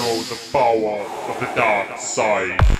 know the power of the dark side.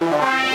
Come